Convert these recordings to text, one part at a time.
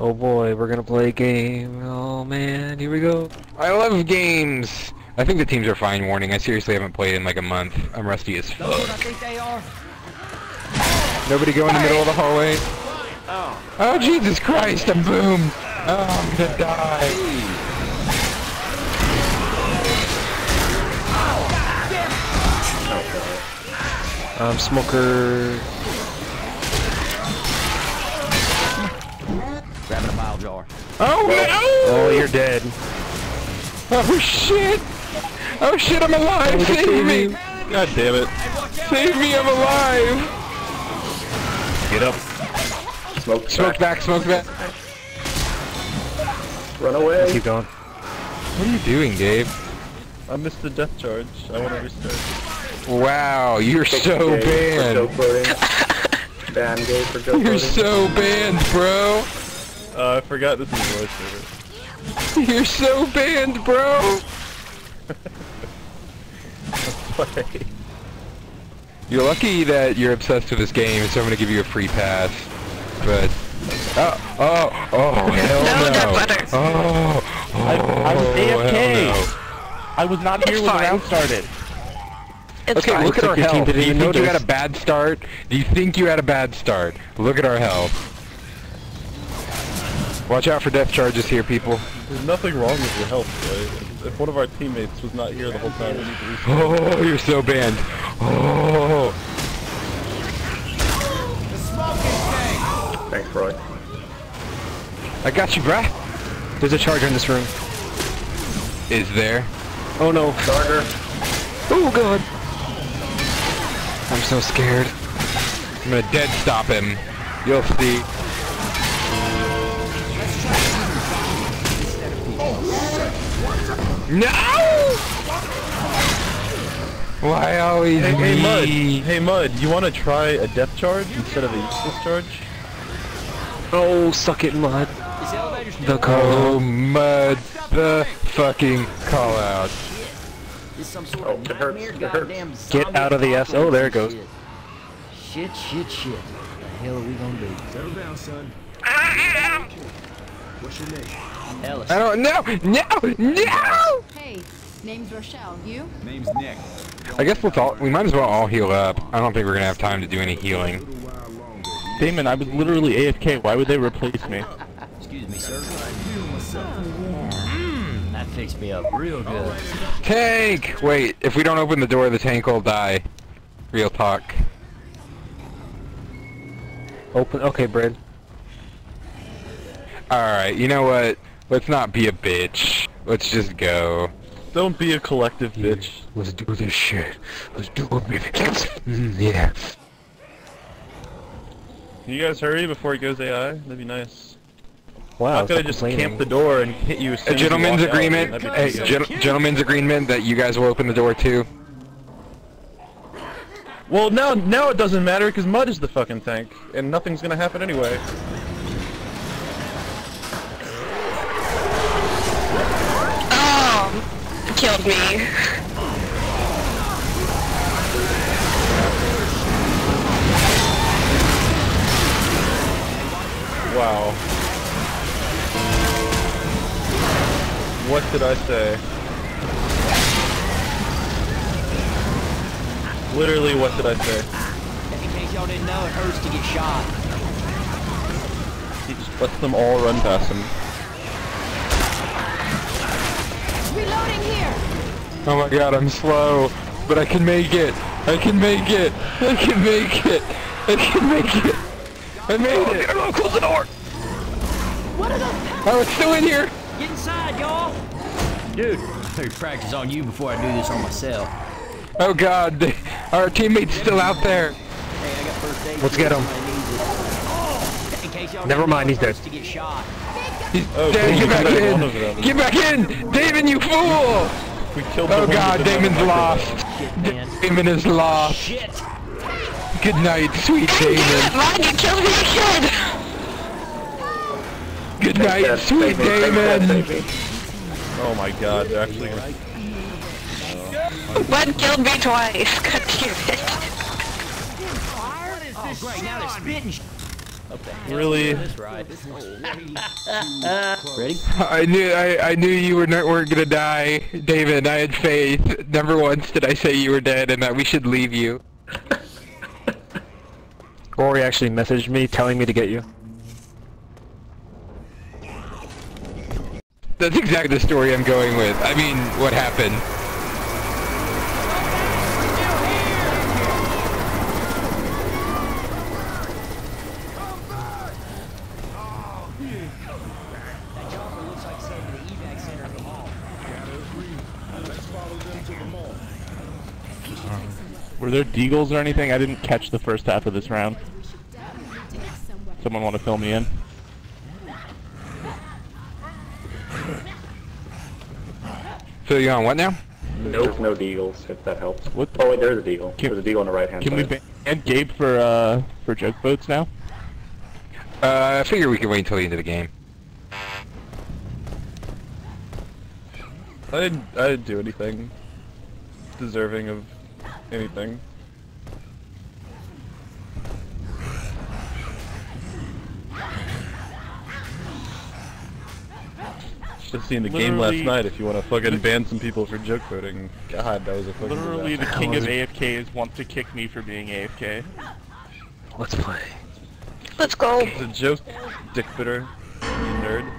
Oh boy, we're gonna play a game. Oh man, here we go. I love games! I think the teams are fine, warning. I seriously haven't played in like a month. I'm rusty as Those I fuck. think they are. Nobody go in the middle of the hallway. Oh, Jesus Christ, I'm boomed! Oh, I'm gonna die. Um, smoker. Jar. Oh no! Oh! oh, you're dead. Oh shit! Oh shit, I'm alive! Save me! God damn it. Save me, I'm alive! Get up. Smoke, Smoke back, smoke back. Run away. Keep going. What are you doing, Dave? I missed the death charge. I want to restart. Wow, you're so Gay for banned. joke. Ban gay for You're so banned, bro. Uh, I forgot this is voice server. You're so banned, bro. Play. You're lucky that you're obsessed with this game, so I'm gonna give you a free pass. But oh, oh, oh, hell no! No, Death Butter. Oh, oh, I, I was AFK. hell I was not here It's when the round started. It's Okay, fine. look at our health. Do you even think you had a bad start? Do you think you had a bad start? Look at our health. Watch out for death charges here, people. There's nothing wrong with your health, right? If one of our teammates was not here the whole time, we need to restart. Oh, you're so banned. Oh, Thanks, Roy. I got you, bruh. There's a charger in this room. Is there? Oh no. Charger. Oh god. I'm so scared. I'm gonna dead stop him. You'll see. No! Why always Hey, hey, Mud. me? Hey, Mud. You want to try a death charge instead of a useless charge? Oh, suck it, mud. This elevator's The call. Oh, mud the fucking call out. Sort Oh, of it hurts, nightmare hurts. Get out of the S- oh, there it goes. Shit, shit, shit. What the hell are we gonna do? Settle down, son. What's your name? Ellis. I don't no no no. Hey, name's Rochelle. You? Name's Nick. I guess let's all we might as well all heal up. I don't think we're gonna have time to do any healing. little while longer. Damon, I was literally AFK. Why would they replace me? Excuse me, sir. Mm, that fixed me up real good. Tank! Wait, if we don't open the door, the tank will die. Real talk. Open. Okay, Brad. Alright, you know what? Let's not be a bitch. Let's just go. Don't be a collective bitch. Let's do this shit. Let's do it, baby. Mm, yeah. Can you guys hurry before it goes AI? That'd be nice. Wow. How could I stop just camp the door and hit you as A soon as you gentleman's walk out? agreement. That'd Hey, pretty gen- gentleman's agreement that you guys will open the door too. Well, now now it doesn't matter because Mud is the fucking tank, and nothing's gonna happen anyway. Killed me. Wow. What did I say? Literally, what did I say? In case y'all didn't know, it hurts to get shot. He just lets them all run past him. Reloading here. Oh my god, I'm slow. But I can make it. I can make it. I can make it. I can make it. I made it. Oh, close the door. What are those? Oh, it's still in here. Get inside, y'all! Dude, I better practice on you before I do this on myself. Oh god, our teammate's still out there. Hey, I got first aid. Let's get him. if somebody needs it. In case y'all Never mind, he's dead. To get shot. He's Oh, dead. Get back we killed one of in. Get back in. David, you fool. We killed Oh the god, Damon's lost. Shit. Damon is lost. Shit! Good night, sweet Damon. Mom, you killed me again. Good night, That sweet save that, Damon. save me. Oh my god, they're actually gonna... Bud killed me twice. God damn it. Oh, great, now they're spitting sh- Up the hell Really? This ride. Ready? I knew I, I knew you were not weren't gonna die, David. I had faith. Never once did I say you were dead and that we should leave you. Rory actually messaged me telling me to get you. That's exactly the story I'm going with. I mean, what happened? Were there deagles or anything? I didn't catch the first half of this round. Someone want to fill me in? So you on what now? There's no deagles, if that helps. What? Oh wait, there's a deagle. Can- there's a deagle on the right hand Can we side. ban Gabe for uh for joke boats now? Uh, I figure we can wait until the end of the game. I didn't. I didn't do anything deserving of anything. Just seen the game last Literally- night. If you want to fucking ban some people for joke voting, God, that was a fucking. Literally, the disaster. king of AFKs wants to kick me for being AFK. Let's play. Let's go. It's a joke, dick bitter, you nerd.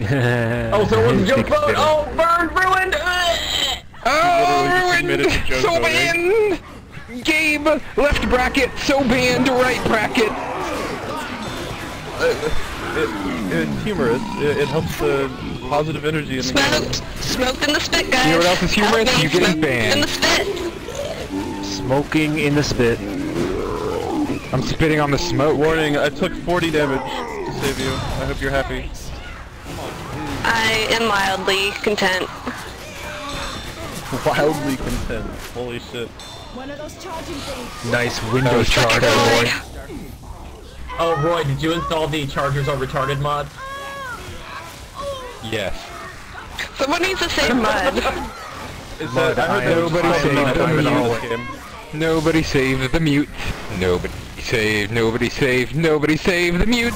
oh, so it was a joke vote! Oh, burned, ruined! Oh, Literally just oh, admitted ruined! to So banned! Gabe, left bracket, so banned, right bracket. Uh, it, it's humorous. It, it helps the positive energy in the game. Smoked. Smoked in the spit, guys. You know what else is humorous? Help. You getting banned. In the spit. Smoking in the spit. I'm spitting on the smoke. Warning, I took 40 damage to save you. I hope you're happy. I am mildly content. Wildly content. Holy shit. One of those charging things. Nice window oh, charger, Roy. Oh, Roy, did you install the Chargers Are Retarded mod? Ah. Yes. Someone needs to save mud. Is that, I heard that Nobody called saved the mute. Nobody saved the mute. Nobody saved, nobody saved, nobody saved the mute.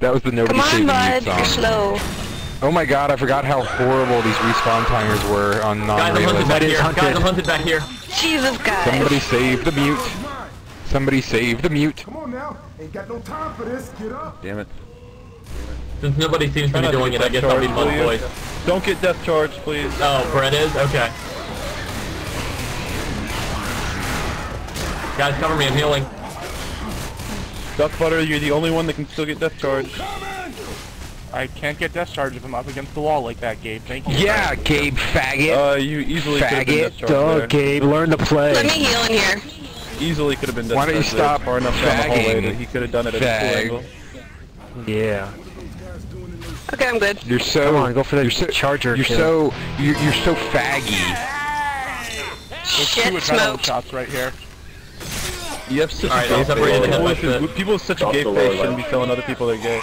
That was the nobody Come on, saved the bud. mute You're slow. Oh my god, I forgot how horrible these respawn timers were on Guys, I'm hunted non-realism. back here. hunted. Guys, I'm hunted back here. Jesus, guys. Somebody save the mute. Somebody save the mute. Come on now. Ain't got no time for this. Get up. Damn it. Since nobody seems to be doing it, I guess I'll be charge, Mud will? Boy. Don't get death charged, please. Oh, Brett is? Okay. Guys, cover me, I'm healing. Duck Butter, you're the only one that can still get death charge. I can't get death charge if I'm up against the wall like that, Gabe. Thank you. Yeah, Gabe faggot. Uh, you easily could have been Faggot. death Duh, there. Gabe, learn to play. Let me heal in here. Easily could have been death Why don't you stop far enough down the hallway that he could have done it at fag. a cool angle. Yeah. Okay, I'm good. You're so. Come on, go for the you're so, charger You're kill. so. You're, you're so faggy. There's two Shit, adrenaline smoked. shots right here. You have such Alright, a I'll gay face. People with- this. People with such a gay face shouldn't be left. telling other people they're gay.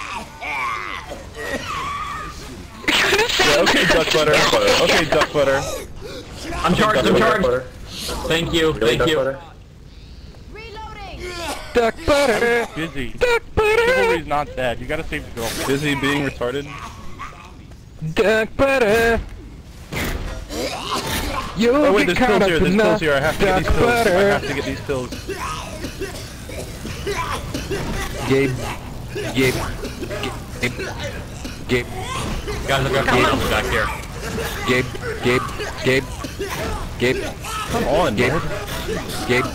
Yeah, okay, duck butter. Okay, duck butter. I'm charged, I'm Really, Duck charged. Thank you, Really, thank Duck you. Butter? Reloading. Duck butter. Busy. Duck butter. Chivalry's not dead. You gotta save the girl. Busy being retarded. Duck butter. You'll Oh wait, get there's caught pills up here. There's the pills here. I have to get duck these pills. I butter. have to get these pills. Gabe. Gabe. Gabe. Gabe. Guys, I've got problems back here. Gabe. Gabe. Gabe. Gabe. Come on, Gabe. man. Gabe.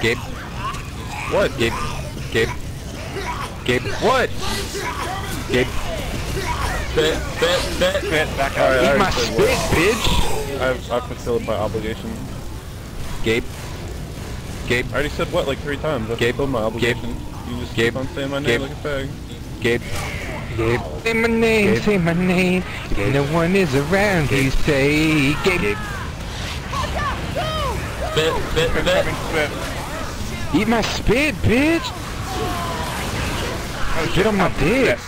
Gabe. What? Gabe. Gabe. Gabe. What? Gabe. Spit, spit, spit. Spit, back Alright, out. I Eat my already said spit, what. bitch. I've, I've fulfilled my obligation. Gabe. Gabe. I already said what like three times. I've Gabe. fulfilled my Gabe. obligation. You just Gabe. keep on saying my name Gabe. like a fag. Gabe. Gabe. Say my name, say my name. If no one is around, you say Gabe. Spit, spit, spit. Having spit. Eat my spit, bitch. Oh, Get on my dick.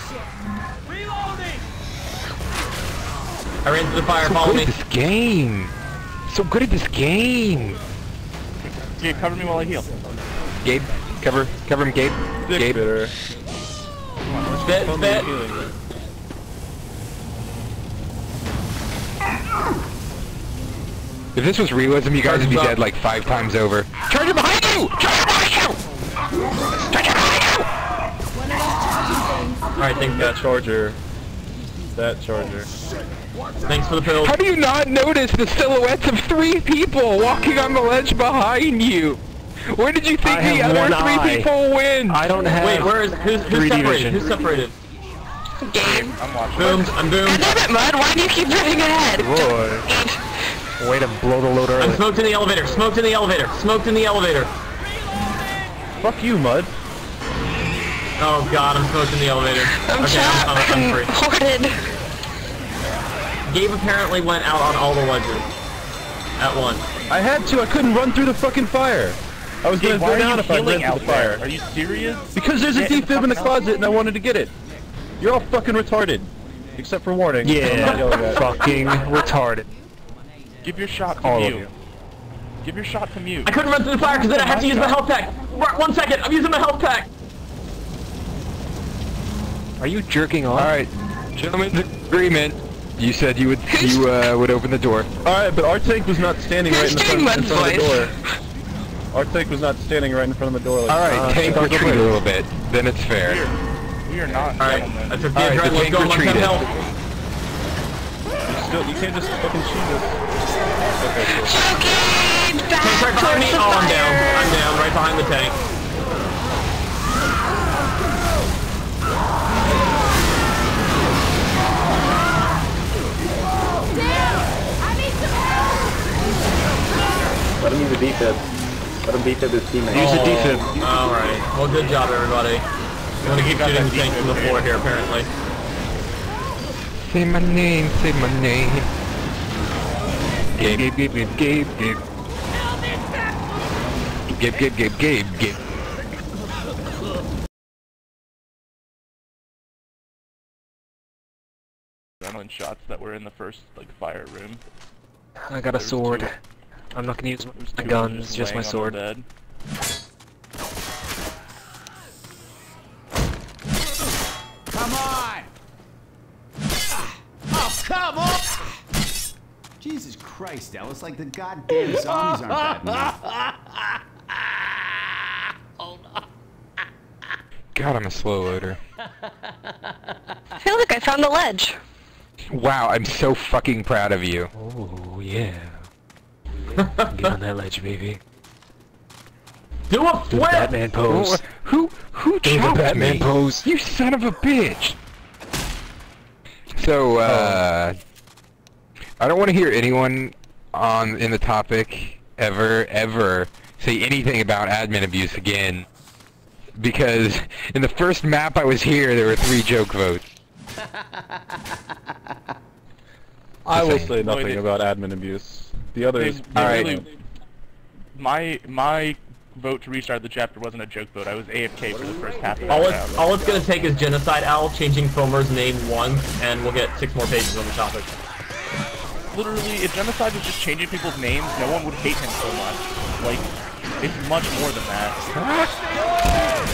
I ran through the fire, So follow good me. at this game. So good at this game. Gabe, cover me while I heal. Gabe, cover, cover him, Gabe. Dick Gabe. bitter. Only spit. If this was realism, you guys would be dead like five times over. Charge him behind you! Charge him behind you! Charge him behind you! One of those charging things. Alright, thanks, That charger. That charger. Thanks for the pills. How do you not notice the silhouettes of three people walking on the ledge behind you? Where did you think I the have other three eye. people win? I don't have. Wait, where is who's, who's separated? vision. Who's separated? Game. I'm watching. Boomed. I'm God boomed. damn it, Mud. Why do you keep running ahead? Boy. Way to blow the load I'm smoked in the elevator. Smoked in the elevator. Smoked in the elevator. Fuck you, Mud. Oh god, I'm smoked in the elevator. I'm okay, I'm, trapped. I'm, I'm I'm free. hoarded. Gabe apparently went out on all the ledges. At once. I had to. I couldn't run through the fucking fire. I was gonna Why go down if I ran through out the there? fire. Are you serious? Because there's a Get in defib in the closet and I wanted to get it. You're all fucking retarded. Except for warning. I'm not yelling Yeah, fucking retarded. Give your shot to All you. Give your shot to mute. I couldn't run through the fire because then I had to use my health pack. One second, I'm using my health pack. Are you jerking off? All right, gentlemen's agreement. You said you would you uh, would open the door. Alright, but our tank was not standing right in, the Doing front, in front of the door. Voice. Our tank was not standing right in front of the door. Like, All right, uh, tank Chicago retreat a little bit. Then it's fair. We are not Alright, gentlemen. I took the All right, the. Let's tank go. I'm on 10 retreated. health. Still, you can't just fucking shoot us. Okay, cool. Okay, back Tank's right behind me. towards the Oh, I'm down. I'm down. Right behind the tank. I need some help. Let him use a defib. Let him defib oh, his teammate. Use a defib. Alright. Well, good job, everybody. I'm gonna keep shooting the from the floor here, apparently. Say my name. Say my name. Gabe, Gabe, Gabe, Gabe, Gabe, Gabe. Gabe, Gabe, Gabe, Gabe, Gabe. Adrenaline shots that were in the first like fire room. I got a There's sword. two. I'm not gonna use my two of them guns, just my sword. bed. Come on! Ah! Oh, come on! Jesus Christ, Ellis, like the goddamn zombies aren't that oh, God, I'm a slow loader. I feel like I found the ledge. Wow, I'm so fucking proud of you. Oh, yeah. Get on that ledge, baby. Do a flip! Do the! Batman pose. Who who Do the chopped Batman me? pose. You son of a bitch! So, uh, I don't want to hear anyone on in the topic ever ever say anything about admin abuse again, because in the first map I was here, there were three joke votes. I will say nothing it- about admin abuse. The others. They All right. really- My my vote to restart the chapter wasn't a joke vote. I was AFK for the first half of All it's, round. all it's gonna take is Genocide Owl changing Fomer's name once, and we'll get six more pages on the topic. Literally, if Genocide was just changing people's names, no one would hate him so much. Like, it's much more than that.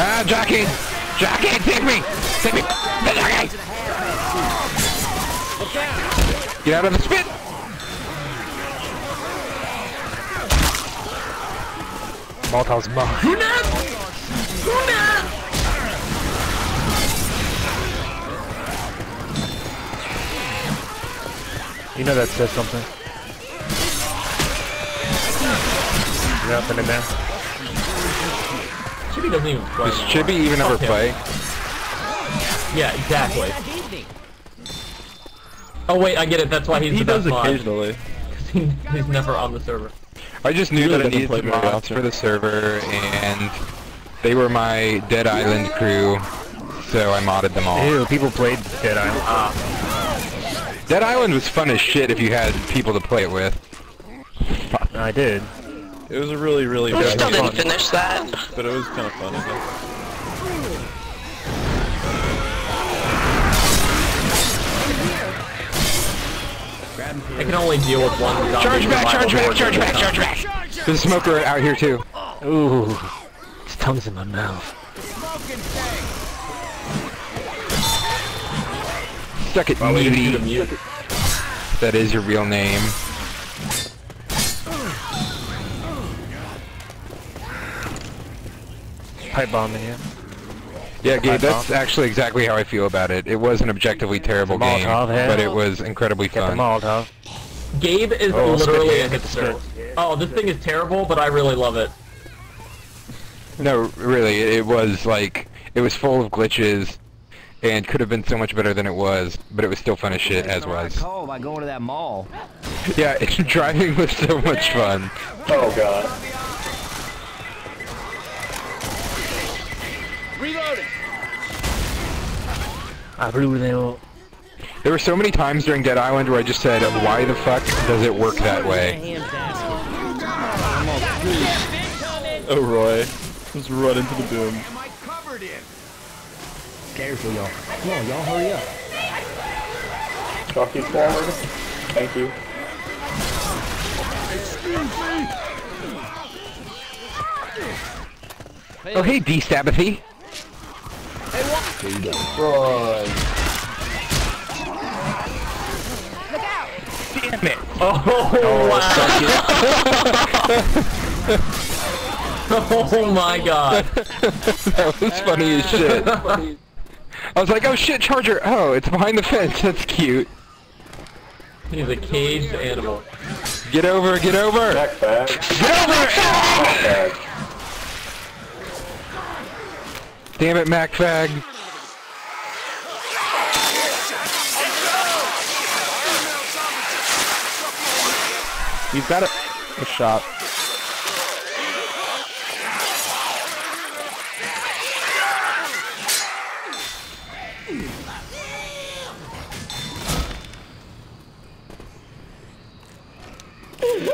Ah, Jockey! Jockey, save me! Take me! Jockey! Get out of the spit! Molotov's mine. You know that says something. Nothing in there. Chibi doesn't even play. Does anymore. Chibi even ever him. play? Yeah, exactly. Oh wait, I get it. That's why he's He the does best mod. occasionally. He- he's never on the server. I just knew Really that I needed play some mods often. for the server, and they were my Dead Island crew, so I modded them all. Ew, people played Dead Island. Dead Island was fun as shit if you had people to play it with. I did. It was a really, really I bad still didn't finish that. but it was kind of fun. I I can only deal with one zombie Charge back, charge back, charge at a back, charge back! There's a smoker out here too. Ooh. His tongue's in my mouth. Suck it, Oh, we meaty. That is your real name. Pipe bomb in here. Yeah, Gabe, Pipe that's actually exactly how I feel about it. It was an objectively terrible game, Molotov, but it was incredibly Get fun. Molotov. Gabe is Oh, literally a hit. hipster. Oh, this thing is terrible, but I really love it. No, really, it, it was like it was full of glitches, and could have been so much better than it was. But it was still fun as shit as was. Call by going to that mall. Yeah, driving was so much fun. Oh god. Reloading. I blew them up. There were so many times during Dead Island where I just said, "Why the fuck does it work that way?" Oh, Roy. Just run into the boom. Am I covered in? Careful, y'all. Come on, y'all, hurry up. Jockey forward. Thank you. Oh, hey, D Stabathy. Run. Damn it. Oh, wow. oh my god. that was funny as shit. I was like, "Oh shit, Charger! Oh, it's behind the fence. That's cute." He's a caged animal. Get over, get over, Back back. get over! Back back. Damn it, MacFag. He's got a, a shot.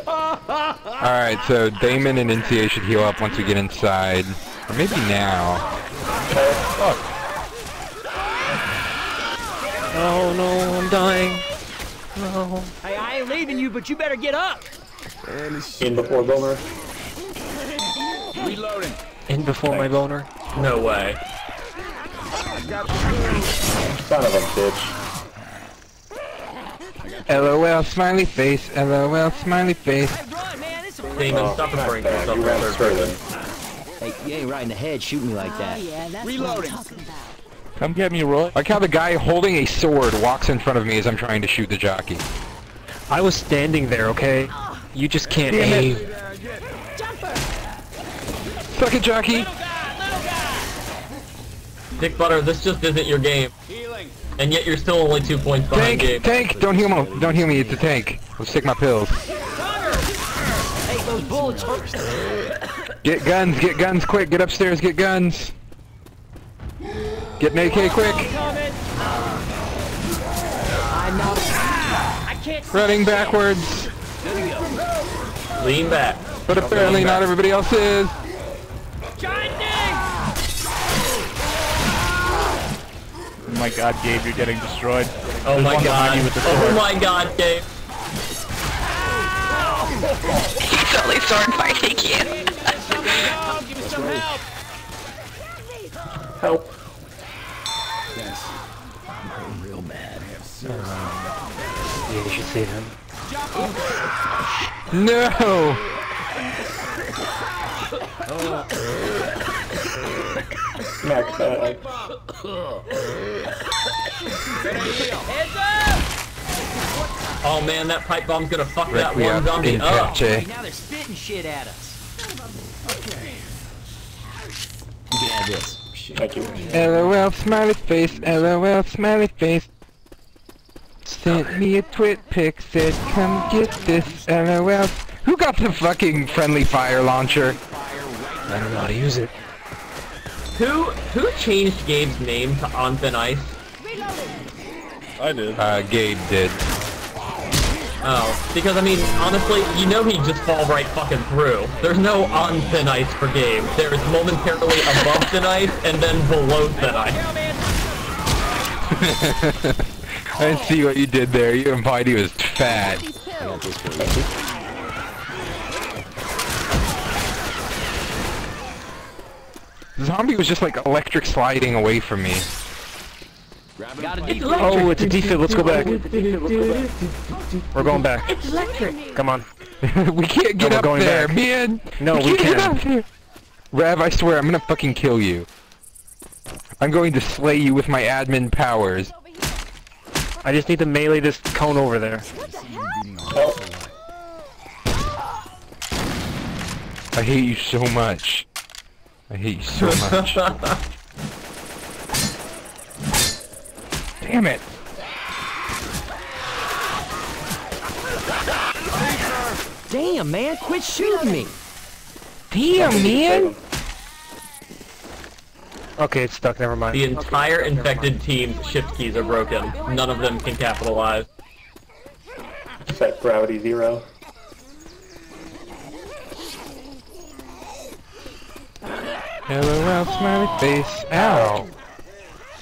Alright, so Damon and NCA should heal up once we get inside. Or maybe now. Oh no, I'm dying. No. Hey, I ain't leaving you, but you better get up. In before boner. Reloading. In before my boner. No way. Son of a bitch. LOL, smiley face, LOL, smiley face. Run, man. This stop Back referring to yourself You in ran third straight Hey, you ain't right in the head shooting me like that. Oh, yeah, that's Reloading. What I'm talking about. Come get me, Roy. Like how the guy holding a sword walks in front of me as I'm trying to shoot the jockey. I was standing there, okay? You just can't Damn it. aim. Jumper! Suck it, jockey! Dick Butter, this just isn't your game. Healing. And yet you're still only two points behind Tank! Gabe. Tank! Don't heal me! Don't heal me, it's a tank. Let's take my pills. Hey, those bullets hurt. Get guns, get guns quick, get upstairs, get guns. Get an AK quick. Coming. I know. I can't Running backwards. Lean back. But apparently not everybody else is. Oh my god, Gabe, you're getting destroyed. Oh There's my god. you with the Oh my god, Gabe. He's totally sword fighting you. Give me some help. Yeah, you should save him. No! Back back. Uh, uh, oh man, that pipe bomb's gonna fuck that one Requiem zombie up. pace. Now they're spitting shit at us. Okay. You can have this. Thank you. LOL, smiley face, LOL, smiley face. Sent me a twit pic, said come get this, LOL. Who got the fucking friendly fire launcher? I don't know how to use it. Who who changed Gabe's name to On Thin Ice? I did. Uh, Gabe did. Oh, because I mean, honestly, you know he'd just fall right fucking through. There's no on thin ice for Gabe. There's momentarily above thin ice and then below thin ice. I see what you did there. You implied he was fat. These pills. Zombie was just like electric sliding away from me. It's Oh, it's a defib. Let's go back. We're going back. It's electric. Come on. we can't get we're up going there, back. man. No, we can't get can. up. Rev, I swear, I'm gonna fucking kill you. I'm going to slay you with my admin powers. I just need to melee this cone over there. I hate you so much. I hate you so much. Damn it. Damn, man, quit shooting me. Damn, man. Okay, it's stuck. Never mind. The entire infected team's shift keys are broken. None of them can capitalize. Set gravity zero. LOL, smiley face. Ow.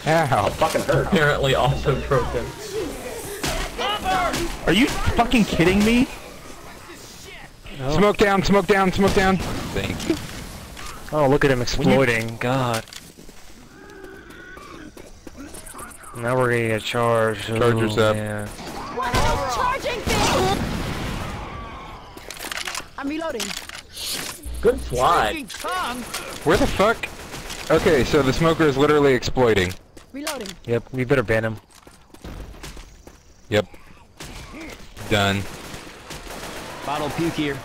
Ow. Fucking hurt. Apparently also broken. Are you fucking kidding me? Oh. Smoke down, smoke down, smoke down. Thank you. Oh, look at him exploding. God. Now we're gonna get charged. Chargers Ooh, up. man. Charging thing. I'm reloading. Good slide. Where the fuck? Okay, so the smoker is literally exploiting. Reloading. Yep, we better ban him. Yep. Done. Bottle puke here.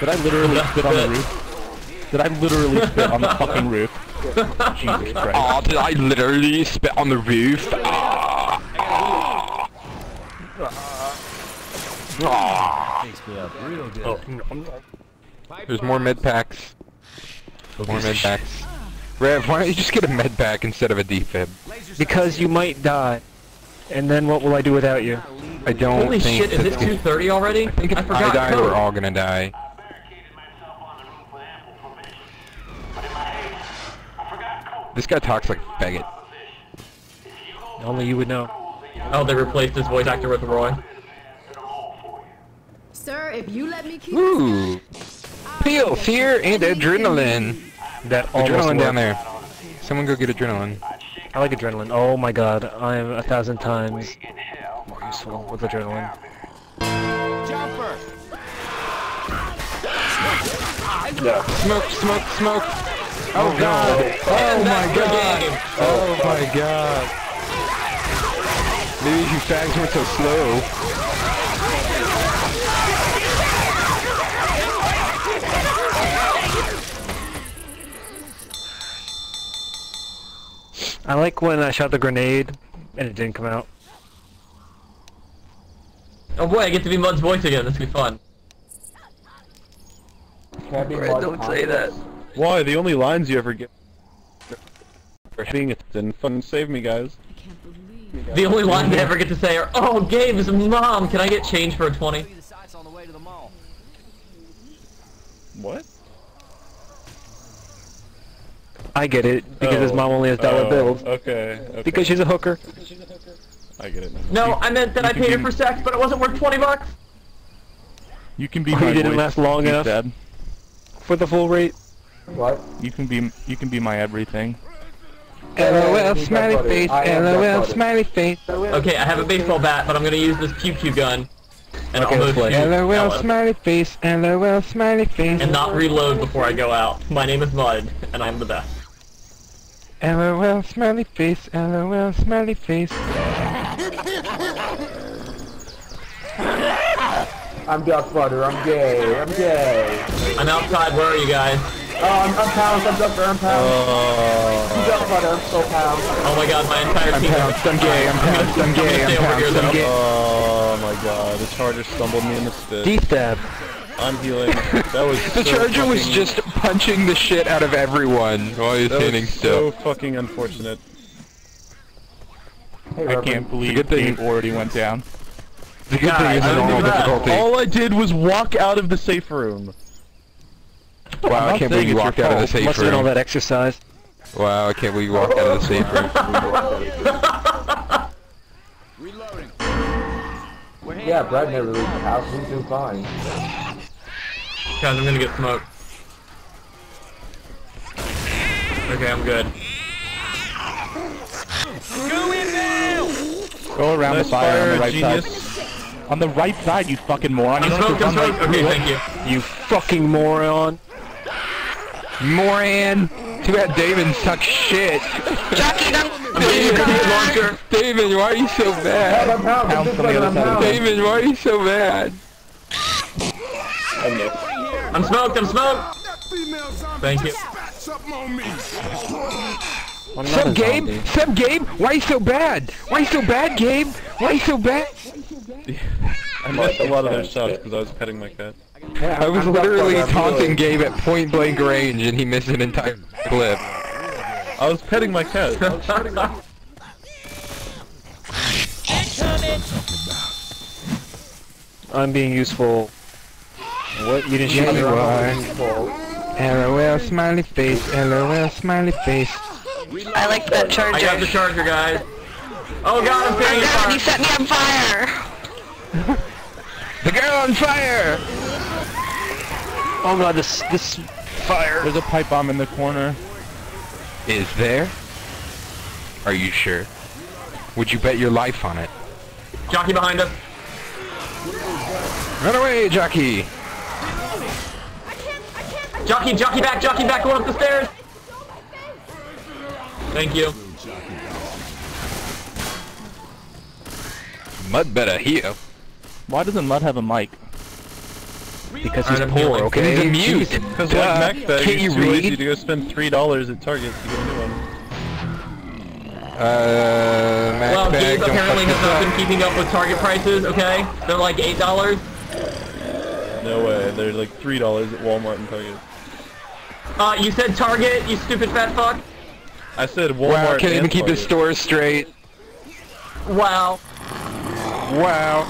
Did I literally spit on the roof? Did I literally spit on the fucking roof? Jesus Christ. Oh, did I literally spit on the roof? Ah. Ah. Takes me up real good. Oh, There's more med packs. More med packs. Rev, why don't you just get a med pack instead of a defib? Because you might die. And then what will I do without you? I don't Holy think shit, is it 2.30 already? I think if I, forgot die, code. we're all gonna die. This guy talks like a faggot. Only you would know. Oh, they replaced his voice actor with Roy. Sir, if you let me keep Ooh. Pills fear, and adrenaline. That almost Adrenaline down there. Someone go get adrenaline. I like adrenaline. Oh my god, I am a thousand times more useful with adrenaline. Jumper. Yeah. Smoke, smoke, smoke. Oh, oh god. Oh my god. Oh my god. Maybe you fags weren't so slow. I like when I shot the grenade and it didn't come out. Oh boy, I get to be Mud's voice again. This will be fun. i don't say that. Why? The only lines you ever get are being it's in fun save me guys. I can't believe the only line they ever get to say are, "Oh, Gabe's mom, can I get change for a 20?" The sights on the way to the mall. What? I get it, because his Oh, mom only has dollar oh, bills. Okay, okay. Because she's a hooker. I get it now. No, I meant that I can paid her for sex, but it wasn't worth 20 bucks. You can be Oh, my you didn't last long enough? Dad. For the full rate. What? You can be you can be my everything. LOL, smiley face. LOL, smiley face. Okay, I have a baseball bat, but I'm gonna use this pew pew gun and Okay, almost let's shoot play. LOL, smiley face. LOL, smiley face. and not reload before I go out. My name is Mud, and I'm the best. LOL, smiley face. LOL, smiley face. I'm Duck Butter. I'm gay. I'm gay. I'm outside. Where are you guys? Oh, I'm, I'm Pounds. I'm Duck I'm Pounds. I'm Duck Butter. I'm so Pounds. Oh my god, my entire I'm team. pounced. I'm gay. I'm pounced. I'm gay. I'm stay over here, pounced. I'm though. gay. Oh my god, the charger stumbled me in the spit. Deep stab. I'm healing. That was The so charger was just punching the shit out of everyone while he was that standing was still. so fucking unfortunate. I can't believe good thing- Gabe already went down. The good thing is I a don't normal difficulty. All I did was walk out of the safe room. Wow, I can't believe you walked out of the fault. safe Must have been all that exercise. Wow, I can't believe you walked out of the safe room. Reloading. Yeah, Brad never leaves the house. He's doing fine. Guys, I'm gonna get smoked. Okay, I'm good. Go in now! Go around Nice the fire, on the right genius. side. On the right side, you fucking moron. I'm don't smoked, I'm smoked. Okay, thank you. You fucking moron. Moran! Too bad Damon sucks shit. Jockey, don't. Grenade launcher. David, why are you so bad? I'm pound. Pounce I'm on the other I'm side of pound. the David, why are you so bad? I missed. I'm smoked, I'm smoked. Thank you. I'm not Sup, a Gabe? zombie. Sup, Gabe? Why you so bad? Why you so bad, Gabe? Why you so bad? I missed a lot of their shots because I was petting my cat. I was literally Duck Brother, I'm taunting. Gabe at point blank range and he missed an entire clip. I was petting my cat. I'm being useful. What? You didn't shoot me? you. LOL smiley face, LOL smiley face. I like that charger. I got the charger, guys. Oh god, I'm Oh feeling god, you set me on fire! The girl on fire! Oh god, this this fire. There's a pipe bomb in the corner. Is there? Are you sure? Would you bet your life on it? Jockey behind us. Run away, jockey! Jockey, jockey back, jockey back, going up the stairs. Thank you. Mud better here. Why doesn't Mud have a mic? Because he's I'm poor, healing. okay? He's a mute. Because Duh. like MacBag, Can't you it's too lazy read? to go spend three dollars at Target to get a new one. Uh, Mac Well, bag, Gabe apparently has not been keeping up with Target prices, okay? They're like $8. No way. They're like three dollars at Walmart and Target. Uh, you said Target, you stupid fat fuck? I said. Walmart. Wow, can't even keep his Target. stores straight. Wow. Wow.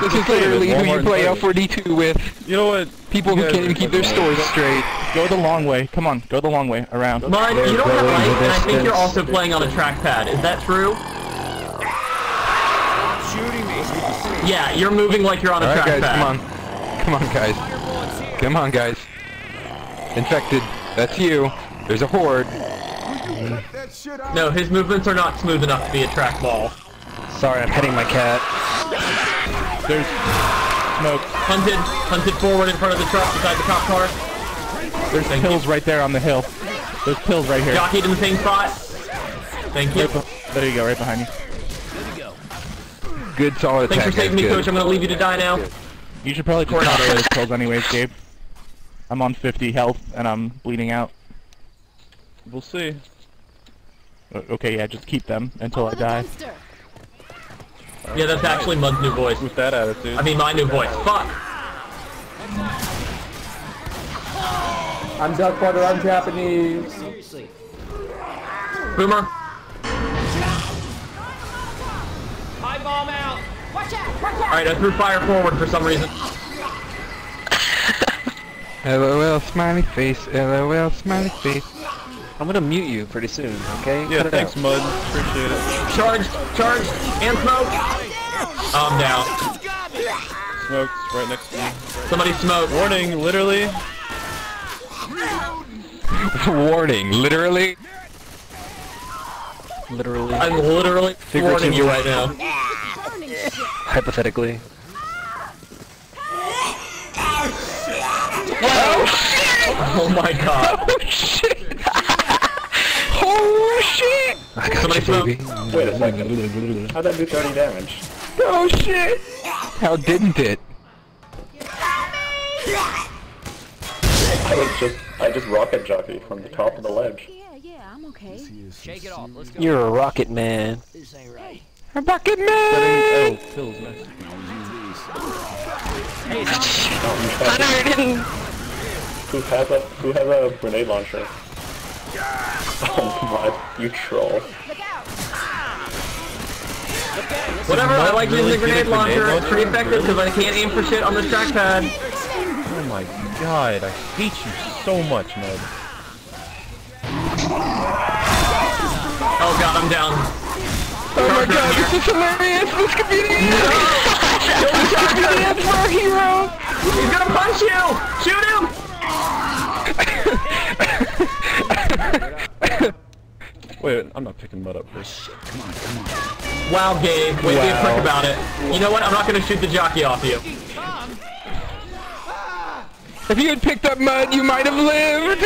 This is saying, literally who you play Target. L4D2 with. You know what? People who can't even keep their fucking- stores straight. Go the long way. Come on, go the long way. Around. Mud, you don't have light, and I think you're also playing on a trackpad. Is that true? Yeah, you're moving like you're on a Alright trackpad. guys, come on. Come on guys. Come on guys. Infected. That's you. There's a horde. No, his movements are not smooth enough to be a trackball. Sorry, I'm petting my cat. There's smoke. Hunted, hunted forward in front of the truck beside the cop car. There's Thank pills right there on the hill. There's pills right here. Jockeyed in the same spot. Thank you. There you go, right behind you. Good solid Thanks attack. for saving me, guys, coach. I'm gonna leave you to die now. You should probably just not those pills anyways, Gabe. I'm on 50 health and I'm bleeding out. We'll see. Okay, yeah, just keep them until I die. Yeah, that's actually Mud's new voice. With that attitude. I mean, my new voice. Fuck. I'm Duck Butter, I'm Japanese. Seriously. Boomer. High bomb out. Watch out. Alright, I threw fire forward for some reason. LOL smiley face. LOL smiley face. I'm gonna mute you pretty soon, okay? Yeah, Cut thanks. Mud. Appreciate it. Charge, charge, and smoke. I'm down. Smokes right next to me. Somebody smoke. Warning, literally. Warning, literally. Literally. I'm literally warning you right now. Hypothetically. Oh, Oh my god. Oh shit! Oh shit! I got Somebody you, baby. Wait a second. How'd that do 30 damage? Oh shit! How didn't it? I was just, I just rocket jockey from the top of the ledge. Yeah, yeah, I'm okay. Shake it off. Let's go. You're a rocket man. This ain't right. Bucket man! Oh, pills next. Hunter didn't. Who has a, who has a grenade launcher? Oh my, you troll. Whatever, I like using the grenade good at grenade launcher. It's pretty effective because I can't aim for shit on this trackpad. Oh my god, I hate you so much, Mud. Oh god, I'm down. Oh my god, this is hilarious! This could be the end! this could be the end for our hero! He's gonna punch you! Shoot him! Wait, I'm not picking mud up first. Oh, wow, Gabe. Wait, be a prick about it. You know what? I'm not gonna shoot the jockey off you. If you had picked up mud, you might have lived!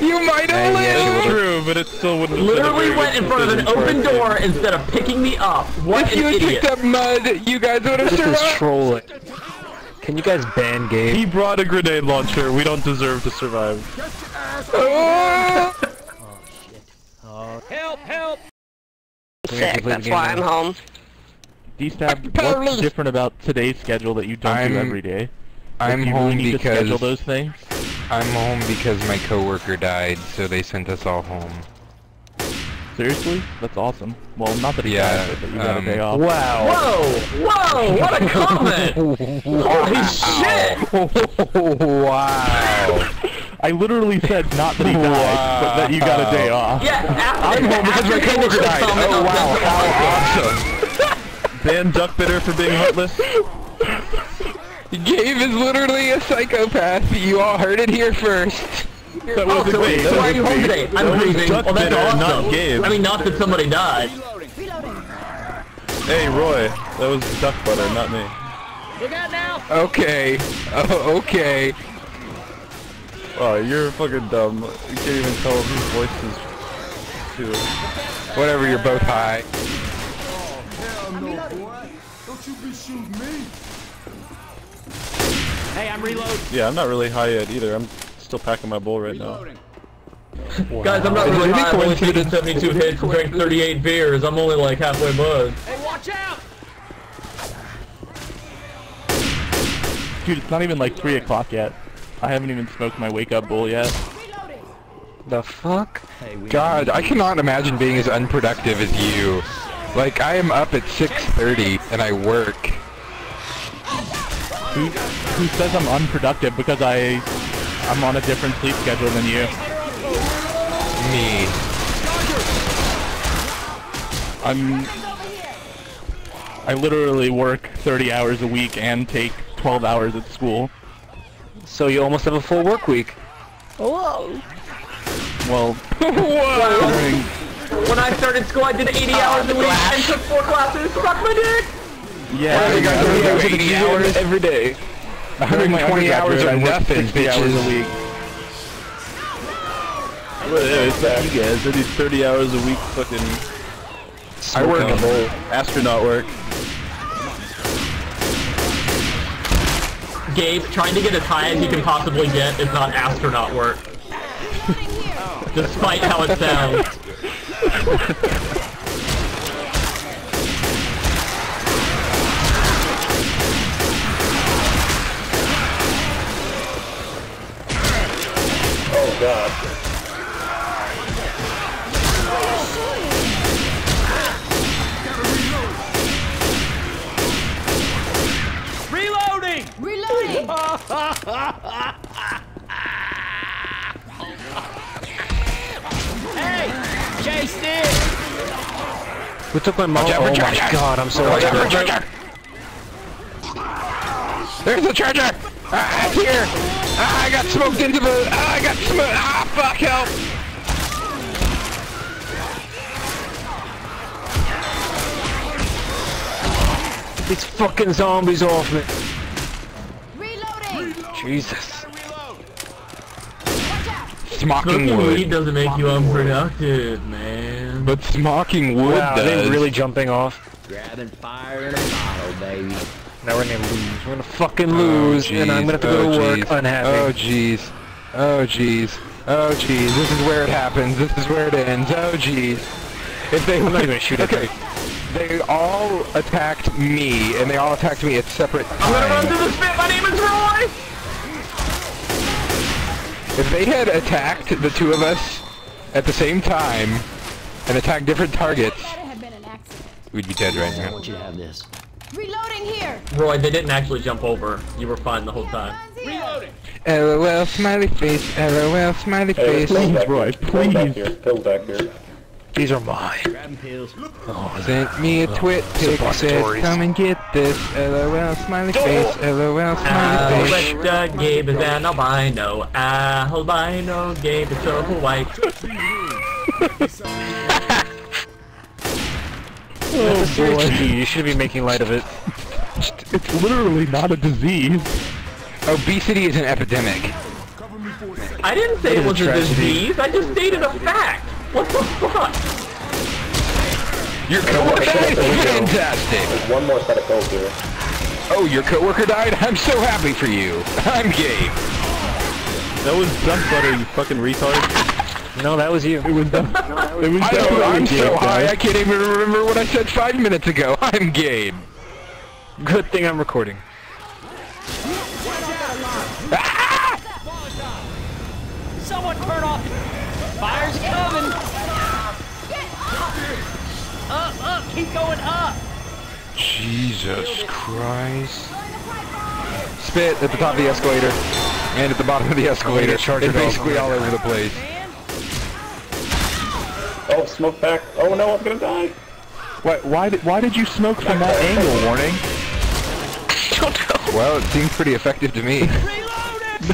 You might have lived! True, but it still wouldn't have been a Literally very went good in front of an open us. door instead of picking me up. What If an you had idiot. picked up mud, you guys would have survived. This is survived! trolling. Can you guys ban Gabe? He brought a grenade launcher. We don't deserve to survive. Oh! shit. Oh. Help, help! Sick, that's why I'm home. D-Stab, what's different about today's schedule that you don't do I'm- every day? I'm Do you home really need to schedule because those things? I'm home because my coworker died, so they sent us all home. Seriously? That's awesome. Well, not that he Yeah, died, but that you got um, a day off. Wow. Whoa! Whoa! What a comment! Holy shit! wow! I literally said not that he died, but that you got a day off. Yeah, after, I'm home because my coworker died. comment Oh wow, that's how awesome! Ban Duckbutter for being heartless. Gabe is literally a psychopath. You all heard it here first. That Oh, wasn't so, me. so why are you was home today? I'm was grieving. Well, that's Duckbutter, awesome. not Gabe. I mean, not that somebody died. Hey, Roy. That was duck butter, not me. Okay. Oh, okay. Oh, you're fucking dumb. You can't even tell whose voice is who. Whatever, you're both high. Hey, I'm reloading. Yeah, I'm not really high yet either. I'm still packing my bowl right now. Guys, I'm not really Is it high. I've only taken 72 hits and drank 38 beers. I'm only like halfway buzzed. Hey, watch out! Dude, it's not even like 3 o'clock yet. I haven't even smoked my wake-up bowl yet. The fuck? God, I cannot imagine being as unproductive as you. Like, I am up at 6.30 and I work. Who, who says I'm unproductive because I, I'm on a different sleep schedule than you? Me. I'm, I literally work 30 hours a week and take 12 hours at school. So you almost have a full work week. Whoa! Well, Whoa! during, When I started school, I did 80 uh, hours a week and took four classes. Suck my dick! yeah, you guys during- are 80 hours? every day. During my 120 hours undergraduate, are I worked nothing, 60 hours a bitches. week. Well, yeah, it's like you guys. I do 30 hours a week fucking I work um, astronaut work. Gabe, trying to get as high as you can possibly get is not astronaut work. Despite how it sounds. Oh god. Reloading! Reloading! Hey! Chase it! Who took my mom? Out Oh my charger. god, I'm so Watch out for angry. charger! There's the charger! Ah, it's here! Ah, I got smoked into the... Ah, I got smoked... Ah, fuck, help! These fucking zombies off me. Reloading! Jesus. Smocking Smoking weed doesn't make you unproductive, man. But smocking wood Wow, are does. they really jumping off? Grabbing fire in a bottle, baby. Now we're gonna lose. We're gonna fucking oh, lose, and I'm gonna have to go to Oh, work jeez. unhappy. Oh jeez. Oh jeez. Oh jeez. This is where it happens. This is where it ends. Oh jeez. If they I'm not even gonna shoot at okay. They all attacked me, and they all attacked me at separate I'm gonna run times. through the spit. My name is Roy. If they had attacked the two of us at the same time and attacked different targets, That had been an accident. we'd be dead right I now. want you to have this. Reloading here! Roy, they didn't actually jump over. You were fine the whole time. Guns here! LOL smiley face. LOL smiley face. Please, Roy, please. Pills back here. These are mine. Grabbing pills. Oh, Sent me a twit pic, said, come and get this. LOL, smiley face, LOL, smiley face. Albert Gabe is an albino. Albino Gabe is so white. Oh, seriously, you shouldn't be making light of it. It's literally not a disease. Obesity is an epidemic. I didn't say it was a tragedy. disease. I just stated a fact. What the fuck? Your coworker died? Fantastic! One more set of goals here. Oh, your coworker died? I'm so happy for you. I'm Gabe. That was Duck Butter, you fucking retard. No, that was you. It was the, it was I know, I'm so high, guys. I can't even remember what I said five minutes ago. I'm Gabe. Good thing I'm recording. Ah! Someone turn off. Fire's coming. Up, up, keep going up. Jesus Christ. Spit at the top of the escalator. And at the bottom of the escalator. get charged It's basically all over the place. Oh, smoke back. Oh no, I'm gonna die. Why, why, did, why did you smoke from that angle, Warning? Don't go! Well, it seems pretty effective to me.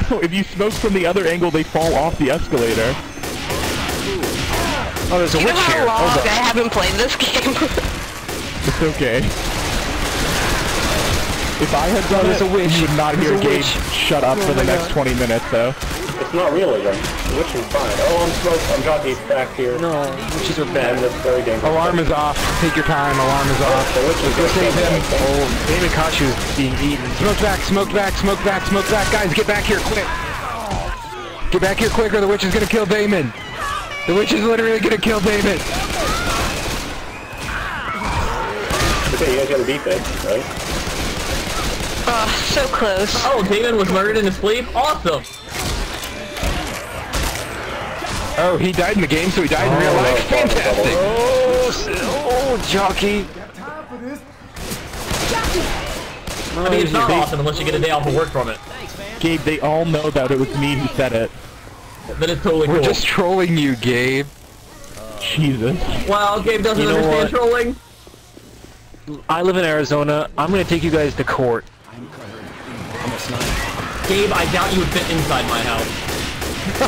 No, if you smoke from the other angle, they fall off the escalator. Oh, there's a You know witch how here. long Hold. I haven't played this game? It's okay. If I had done there's it, a witch. you would not There's hear a Gabe witch. shut up oh for the next 20 minutes, though. It's not really, again. The witch is fine. Oh, I'm smoked. I'm jockey's back here. No, witches are And bad. it's very dangerous. Alarm is off. Take your time. Alarm is off. The witch is Go save him. Oh, Damonkashu is being eaten. Smoke back, smoke back, smoke back, smoke back. Guys, get back here quick. Get back here quick or the witch is gonna kill Damon. The witch is literally gonna kill Damon. Okay, you guys gotta beat this, right? oh, so close. Oh, Damon was murdered in his sleep? Awesome! Oh, he died in the game, so he died in real life? Oh, Fantastic. Oh, s- oh, jockey. I mean, it's not awesome unless you get a day off of work from it. Gabe, they all know that it was me who said it. Then it's totally We're cool. just trolling you, Gabe. Jesus. Well, Gabe doesn't You know understand what? trolling. I live in Arizona. I'm gonna take you guys to court. Gabe, I doubt you would fit inside my house.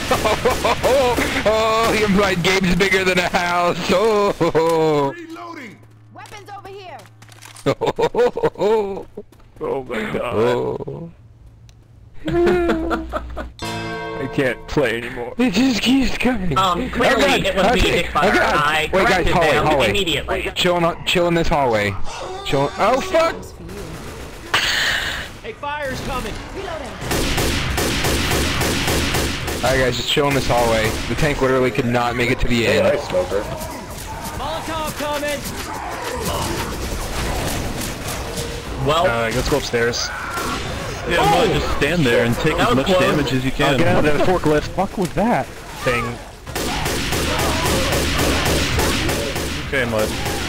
Oh, oh, you're right. Gabe's bigger than a house. Oh, Reloading. Weapons over here. oh, Oh my god. oh. I can't play anymore. It just keeps coming. Um, clearly Oh, it was me, Okay. Dick Fire. Oh, God. I Wait, guys, hallway, them hallway. immediately. Chill in, chill in this hallway. Chill. Oh fuck! Hey, fire's coming. Alright guys, just chill in this hallway. The tank literally could not make it to the Hey, end. ice smoker. Molotov coming. Well, Uh, let's go upstairs. Yeah, Mud, just stand there and take That as much close. damage as you can. get out of the forklift fuck with that? thing. Okay, Mud.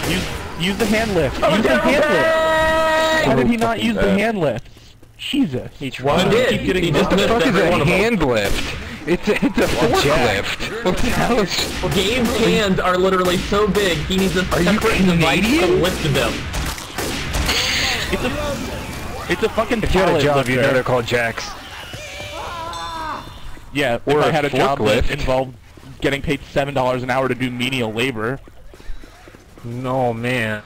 Use, use the hand lift. Oh, use the hand lift. man! Why did he not fucking use the hand lift? Jesus. Each He one. did. keep getting He just the missed fuck is every a one of them. hand lift? It's a, it's a forklift. What the hell is... Gabe's hands are literally so big, he needs a Are you separate device to lift them. It's a, it's a fucking If you had a job, you know they're called jacks. Yeah, Or if I a had a job that forklift. involved getting paid seven dollars an hour to do menial labor. No man.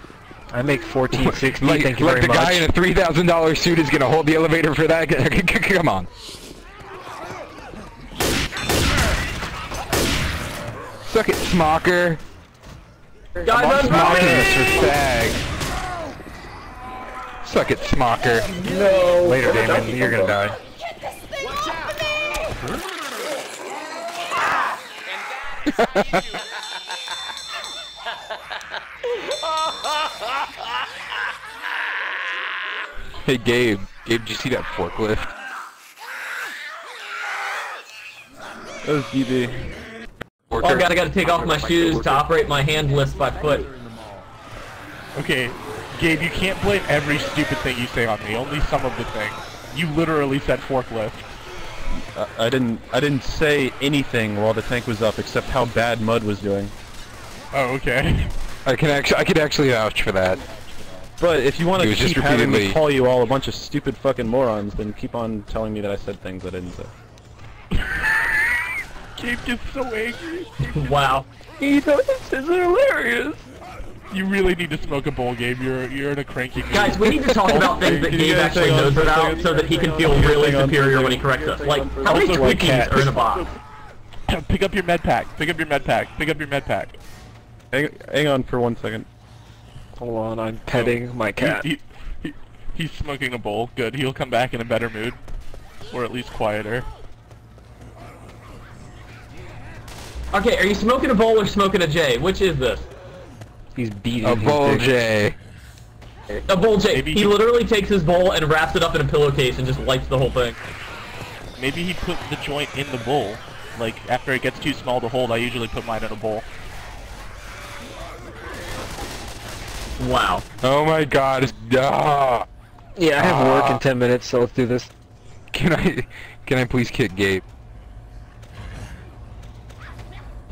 I make 1460. Like, Thank you like very the guy in a three thousand dollar suit is gonna hold the elevator for that? Come on. Suck it, Smocker. Guys, I'm I'm smocking coming! Mr. Stag. Suck it, Smocker. No. Later, Where Damon. You're gonna from? die. Hey, Gabe. Gabe, did you see that forklift? That was DB. Oh god, I gotta take off my shoes to operate my hand lift by foot. Okay, Gabe, you can't blame every stupid thing you say on me. Only some of the things. You literally said forklift. I, I didn't. I didn't say anything while the tank was up, except how bad Mud was doing. Oh, okay. I can actually, I could actually vouch for that. But if you want to keep having me call you all a bunch of stupid fucking morons, then keep on telling me that I said things I didn't say. Gabe gets so angry. Wow. You know, this is hilarious. You really need to smoke a bowl, Gabe. You're you're in a cranky mood. Guys, we need to talk about things that Gabe actually knows about so that he can feel really Hang on for a superior when he corrects us. Like, how many Also, Twinkies are in a box? Pick up your med pack. Pick up your med pack. Pick up your med pack. Hang, hang on for one second. Hold on, I'm petting oh. my cat. He, he, he's smoking a bowl. Good. He'll come back in a better mood, or at least quieter. Okay, are you smoking a bowl or smoking a J? Which is this? He's beating A his bull dick. J. A bowl J. Maybe he he- literally takes his bowl and wraps it up in a pillowcase and just lights the whole thing. Maybe he put the joint in the bowl. Like after it gets too small to hold, I usually put mine in a bowl. Wow. Oh my god, it's, ah. Yeah, I have work Ah. in 10 minutes, so let's do this. Can I, can I please kick Gabe?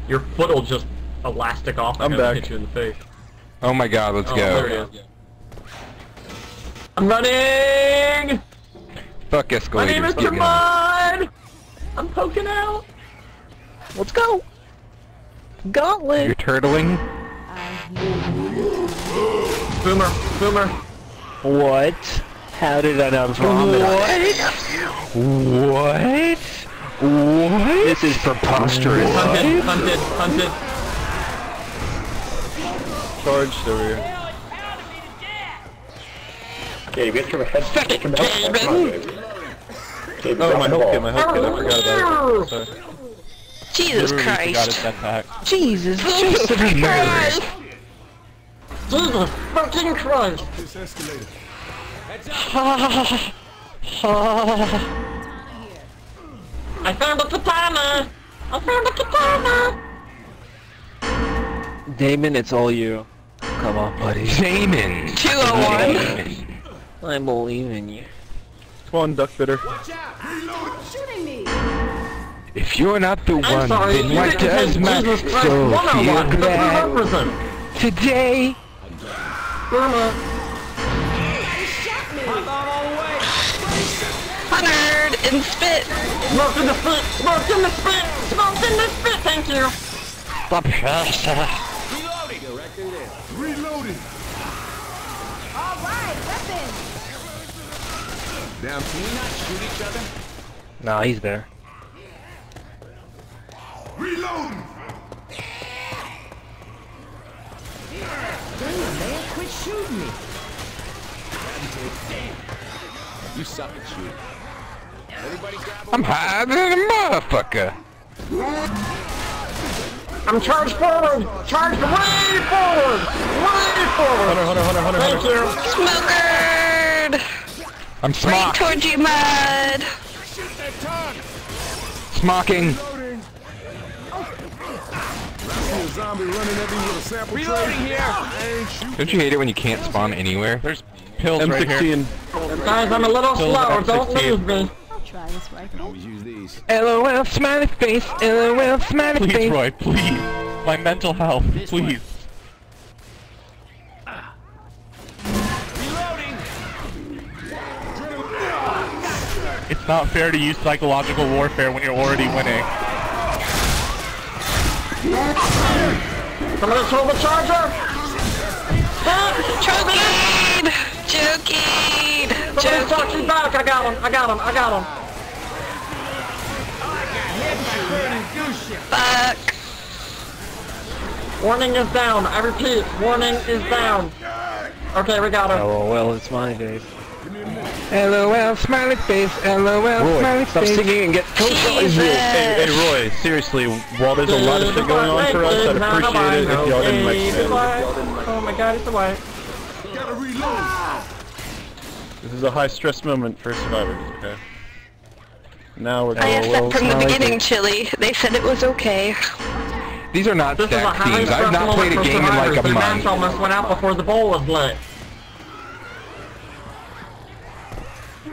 Your foot will just elastic off I'm and back. hit you in the face. Oh my god, let's Oh, there he go. is. I'm running! Fuck My escalators. name is keep going. I'm poking out! Let's go! Gauntlet! You're turtling? Boomer, boomer. What? How did I not vomit? What? What? This is preposterous. Hunted, hunted, hunted. Charged over here. Oh, my health kit, my health kit, I forgot about it. Sorry. Jesus Literally forgot his Christ. med pack. Jesus, Jesus Christ. Jesus fucking Christ! I found a katana! I found a katana! Damon, it's all you. Come on, buddy. Damon. 201. I believe in you. Come on, duck butter. Shooting me. If you're not the I'm one, sorry, then what does take matter? So feel because we glad today. Burma. Hundred and spit. Smoke in the spit! Smoke in the spit! Smoke in the spit! Thank you! All right, weapons. Damn, can we not shoot each other? Nah, he's there. Reload! Damn, man, quit shooting me. You suck at shooting. Everybody grab a I'm higher than a motherfucker. I'm charged forward! Charged way forward! Way forward! Hunter, Hunter, Hunter, Hunter, Thank Hunter. you! Smokered. I'm Right towards you, Mud. Smocking. Reloading here! Don't you hate it when you can't spawn anywhere? There's pills right here. Guys, I'm a little Kill slow, don't F-16. lose me. I'll try. Always use these. LOL smiley face. LOL smiley Please, face. Roy, please. My mental health, please. Ah. It's not fair to use psychological warfare when you're already winning. Somebody throw the charger! Choking. Choking. Somebody shot you back! I got him! I got him! I got him! Fuck. Warning is down. I repeat, warning is down. Okay, we got him. Oh, well, it's my day. LOL smiley face. LOL smiley Roy, stop face. singing and get Jesus. Hey, hey, Roy, seriously, while there's a lot of shit going on for us, I'd appreciate it if y'all didn't like spam. Oh my god, it's away. This is a high stress moment for survivors, okay? Now we're I asked that going from the smiley beginning, Chili. They said it was okay. These are not This is a stacked teams. I've not stressful played a for game in like survivors. a The match almost went out before the bowl was lit.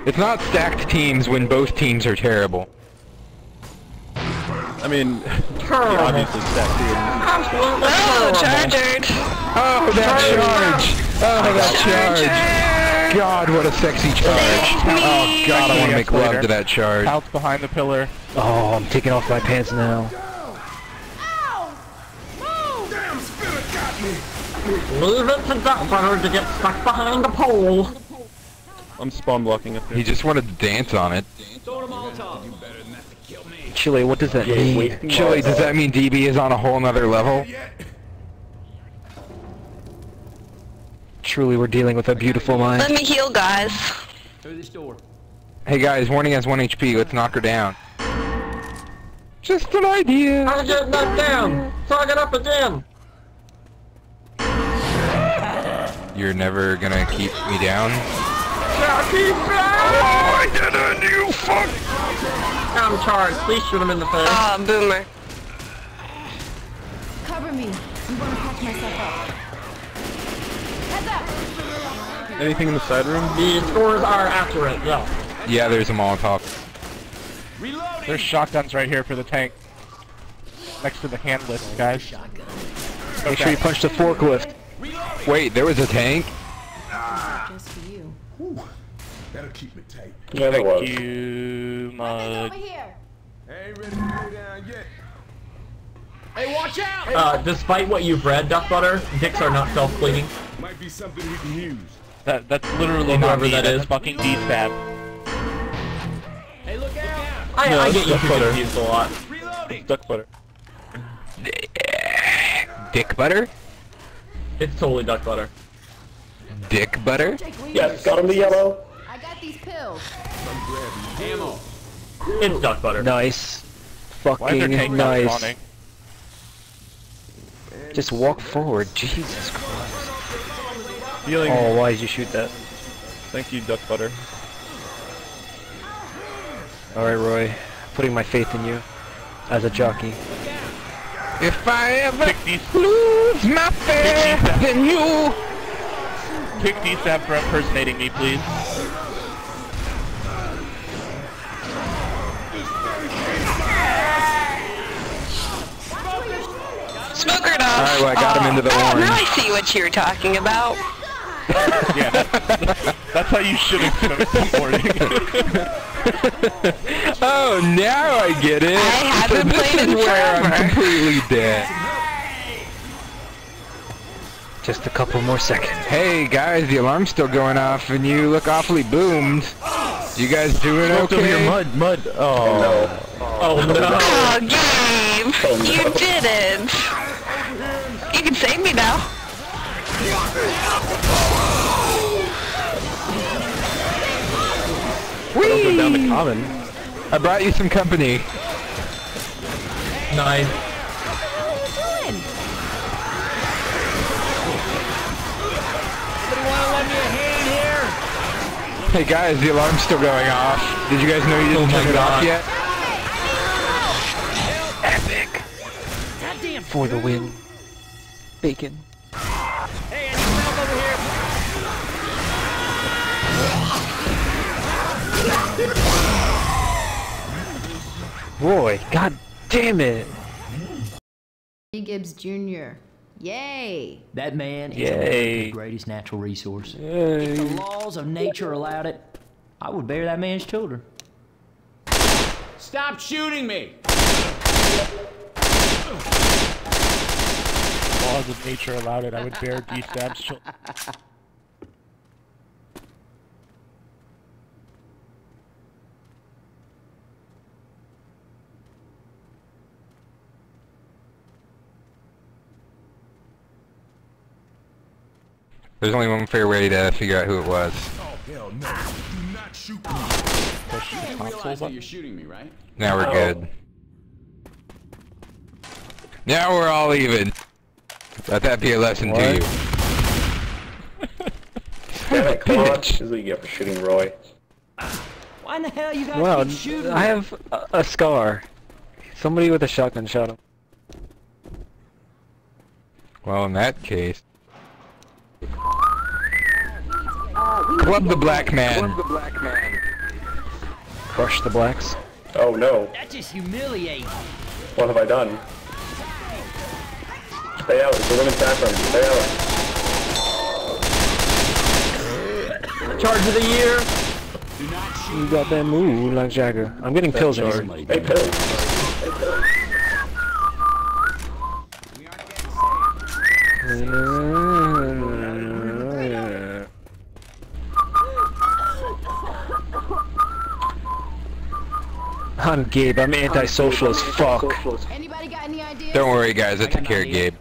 It's not stacked teams when both teams are terrible. I mean, Absolutely terrible. He obviously stacked through it. Absolutely Oh, terrible. charged. Oh, that charge! Oh, that charge! God, what a sexy charge! Oh God, I want to make love to that charge. Out behind the pillar. Oh, I'm taking off my pants now. Move! Damn spirit got me. Leave it to Duck Butter to get stuck behind the pole. I'm spawn blocking up here. He just wanted to dance on it. Chili, what does that mean? Chili, does that mean DB is on a whole nother level? Truly, we're dealing with a beautiful mind. Let me heal, guys. Through this door. Hey guys, warning has 1 HP, let's knock her down. Just an idea. I get knocked down. So I get up again. You're never gonna keep me down? Jackie Oh, I did it, you fuck! I'm charged. Please shoot him in the face. Ah, boomer. Cover me. I'm gonna patch myself up. Heads up! Anything in the side room? The scores are accurate, yeah. Yeah, there's a Molotov. There's shotguns right here for the tank. Next to the hand lift, guys. Make sure you punch the forklift. Wait, there was a tank? Just for you. That'll keep me tight. Yeah, there Thank was. you, Mug. over here. Ain't ready to go down yet. Hey, watch out! Uh, despite what you've read, Duck Butter, dicks are not self-cleaning. Might be something we can use. That that's literally Whoever not me. that That's fucking D-stab. Hey, look out! I, No, I it's get you Duck Butter. confused a lot. Duck butter. Dick butter? It's totally Duck Butter. Dick butter? Take. Yes, got him the yellow. I got these pills. Ammo. It's Duck Butter. Nice. Why is their Fucking tank nice. Just walk forward. Jesus Christ. Healing. Oh, why did you shoot that? Thank you, Duck butter. Alright, Roy. Putting my faith in you. As a jockey. If I ever Pick D lose my faith in you. pick D-stab for impersonating me, please. Smoker dog. Alright, well, I got him into the oh, orange. now I see what you're talking about. Yeah, that's, that's how you should have smoked this morning. Oh, now I get it. I haven't so this played is in where I'm completely dead. Just a couple more seconds. Hey guys, the alarm's still going off, and you look awfully boomed. You guys doing Smoked over here, okay? mud, mud. Oh, Oh, oh no. Oh, Gabe. You didn't. You can save me now. Don't go down the common. I brought you some company. Nice. Hey guys, the alarm's still going off. Did you guys know you didn't Oh my turn it off yet? Epic. For the win. Bacon. Roy, god damn it. E. Gibbs Jr. Yay! That man is Yay. the greatest natural resource. Yay. If the laws of nature allowed it, I would bear that man's children. Stop shooting me! Laws of nature allowed it. I would bear D-stab's children. There's only one fair way to figure out who it was. Oh, hell no. Do not shoot me. Push the You consoles that up. you're shooting me, right? Now we're oh. good. Now we're all even. Let that be a lesson to What? you. Damn it, Claude. This is what you get for shooting Roy. Why in the hell you guys Wow, keep shooting I have a, a scar. Somebody with a shotgun shot him. Well, in that case. Club the black man. Crush the blacks. Oh no. That just humiliating. What have I done? Stay out. It's a women's bathroom. Stay out. Charge of the year. You got that move like Jagger. I'm getting pills in here. Hey, pills. I'm Gabe, I'm antisocial as fuck. Anybody got any ideas? Don't worry, guys. I took care of Gabe.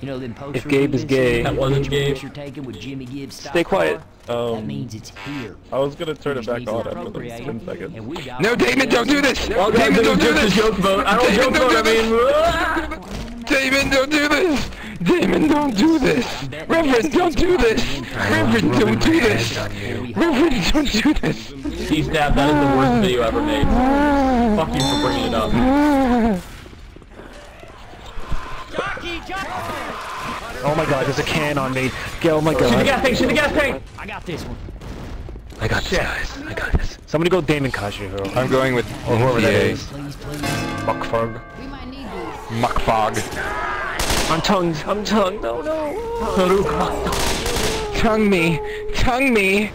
You know them poster If Gabe is gay, That wasn't picture Gabe. picture taken with Jimmy Gibbs Stay quiet. car? that Um, means it's here. I was gonna turn it back on after the appropriate, 10 seconds. and we got No, Damon, don't do this! Well, guys, Damon, don't do this! joke vote. I don't Damon, joke don't vote. I mean! Damon, don't do this! Damon, don't do this! Reverend, don't do this! Reverend, don't do this! Reverend, don't do this! Steve Stab, that is the worst video ever made. Fuck you for bringing it up. oh my god, there's a can on me. Get, oh my god. Shoot the god. gas tank, shoot the gas tank! I got this one. I got this, guys. I got this. Somebody go Damon Kajiro. I'm going with Or whoever that NCA. Please, please. Fuckfug. We might need these. Muckfog. I'm tongued. I'm tongued. No, no. Tongue me! Tongue me!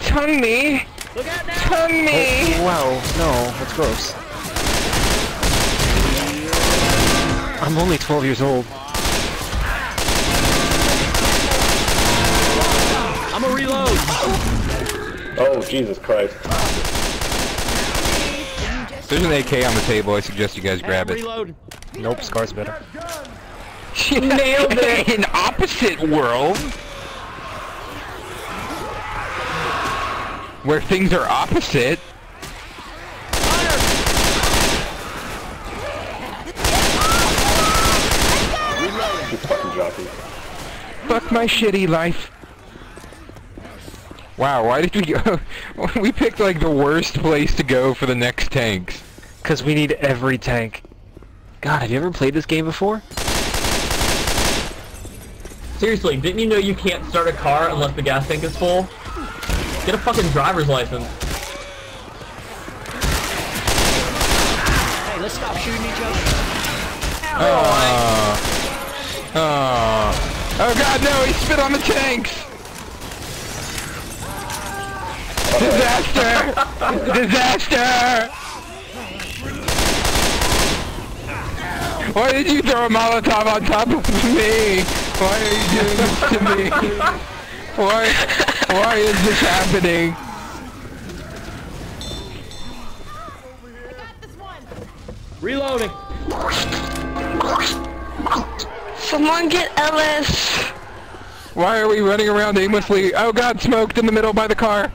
Tongue me! Tongue me! Oh, wow. No, that's gross. I'm only 12 years old. I'm a reload. Oh, Jesus Christ. There's an AK on the table. I suggest you guys grab it. Reload. Nope, Scar's better. Nailed it! In opposite world, where things are opposite. You fucking jockey. Fuck my shitty life. Wow, why did we go? we picked like the worst place to go for the next tanks. Because we need every tank. God, have you ever played this game before? Seriously, didn't you know you can't start a car unless the gas tank is full? Get a fucking driver's license. Hey, let's stop shooting each other. Oh. Oh. Oh god, no, he spit on the tanks! Disaster! Disaster! Why did you throw a Molotov on top of me? Why are you doing this to me? Why, why is this happening? Reloading. Someone get Ellis. Why are we running around aimlessly? Oh god, smoked in the middle by the car!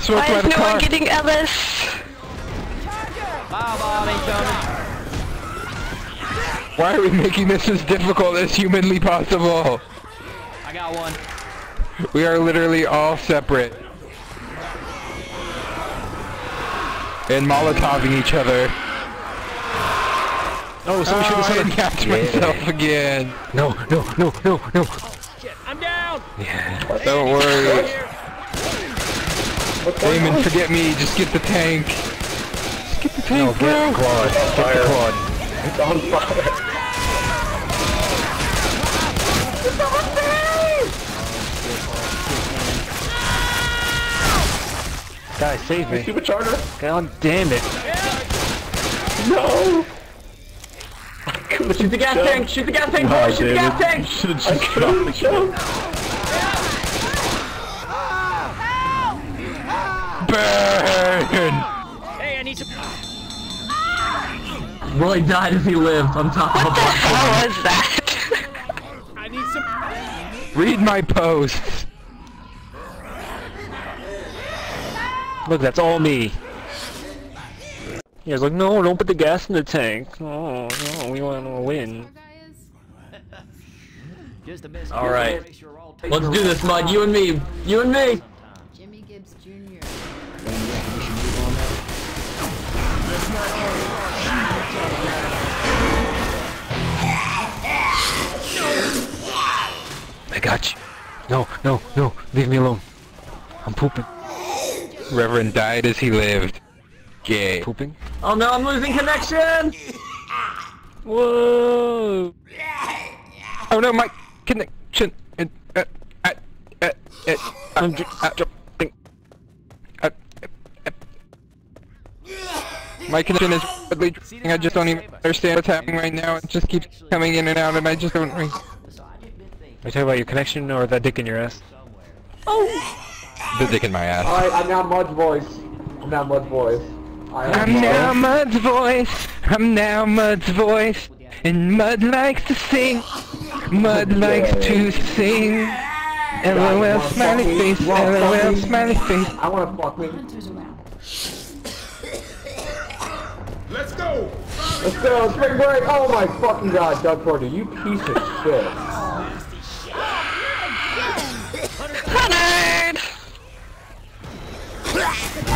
Smoked Why by is the no car! one getting Ellis? Bye, Bobby, Tony. Why are we making this as difficult as humanly possible? I got one. We are literally all separate. And molotoving each other. Oh, somebody shoot should have I center. capped myself again. No, no, no, no, no. I'm down. Yeah. Don't worry. Damon, forget me. Just get the tank. Just get the tank, No, bro. get Claude. Get the Claude. It's on fire. Guys, save me. Stupid charger. God damn it. No. Shoot the gas tank! Shoot the gas tank! Wow, boys, Shoot the gas David. tank! Should've I just got off the couldn't jump. Burn! Hey, I need some. Roy died if he lived on top of a black How was that? I need some. Read my posts. Look, that's all me. He was like, no, don't put the gas in the tank. Oh, no, we want to win. Just a miss. All right. Let's do this, Mud. You and me. You and me. Got you. No, no, no, leave me alone. I'm pooping. Reverend died as he lived. Gay. Pooping? Oh no, I'm losing connection! Whoa! Oh no, my connection. Uh, uh, uh, uh, uh, I'm just uh, uh, uh, my connection is badly dropping. I just don't even understand what's happening right now. It just keeps coming in and out, and I just don't. Re- Are you talking about your connection or that dick in your ass? Oh! The dick in my ass. Alright, I'm now Mud's voice. I'm now Mud's voice. I am I'm Mud. now Mud's voice. I'm now Mud's voice. And Mud likes to sing. Mud likes to sing. LOL smiley face. LOL smiley face. I wanna fuck me. Let's go! Let's go, spring break! Oh my fucking god, Doug Porter, you piece of shit.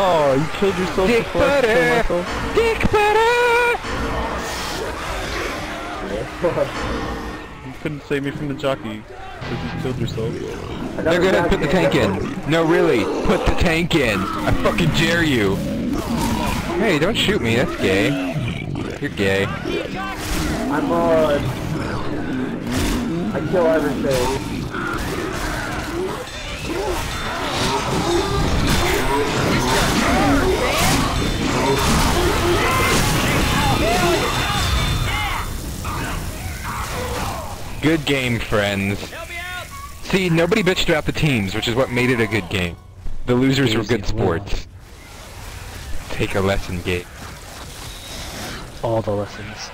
Oh, you killed yourself Dick before I killed butter. myself. Dick butter. You couldn't save me from the jockey because you killed yourself. They're gonna put the tank in. No, really, put the tank in. I fucking dare you. Hey, don't shoot me. That's gay. You're gay. I'm Mud. I kill everything. Good game, friends. See, nobody bitched about the teams, which is what made it a good game. The losers were good sports. Take a lesson, Gabe. All the lessons.